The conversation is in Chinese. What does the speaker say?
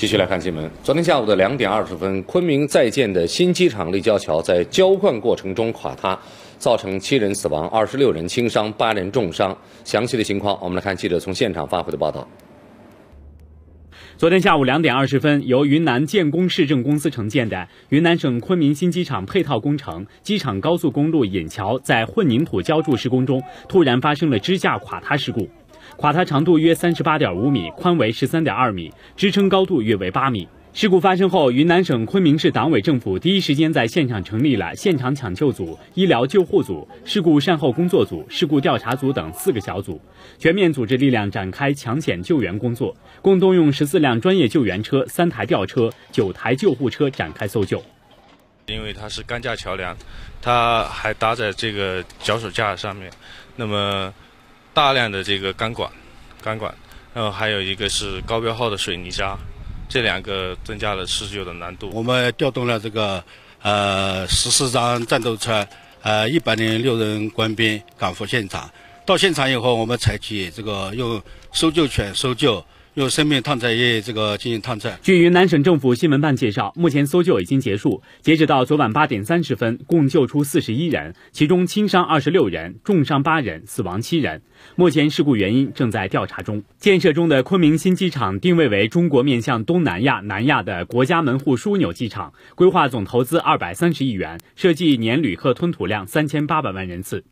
继续来看新闻。昨天下午的两点二十分，昆明在建的新机场立交桥在浇灌过程中垮塌，造成七人死亡、二十六人轻伤、八人重伤。详细的情况，我们来看记者从现场发回的报道。昨天下午两点二十分，由云南建工市政公司承建的云南省昆明新机场配套工程机场高速公路引桥在混凝土浇筑施工中，突然发生了支架垮塌事故。垮塌长度约三十八点五米，宽为十三点二米，支撑高度约为八米。事故发生后，云南省昆明市党委政府第一时间在现场成立了现场抢救组、医疗救护组、事故善后工作组、事故调查组等四个小组，全面组织力量展开抢险救援工作，共动用十四辆专业救援车、三台吊车、九台救护车展开搜救。因为它是钢架桥梁，它还搭在这个脚手架上面，那么。大量的这个钢管，钢管，然后还有一个是高标号的水泥渣，这两个增加了施救的难度。我们调动了这个呃十四张战斗车，呃一百零六人官兵赶赴现场。到现场以后，我们采取这个用搜救犬搜救。用生命探测仪这个进行探测。据云南省政府新闻办介绍，目前搜救已经结束。截止到昨晚八点三十分，共救出四十一人，其中轻伤二十六人，重伤八人，死亡七人。目前事故原因正在调查中。建设中的昆明新机场定位为中国面向东南亚、南亚的国家门户枢纽机场，规划总投资二百三十亿元，设计年旅客吞吐量三千八百万人次。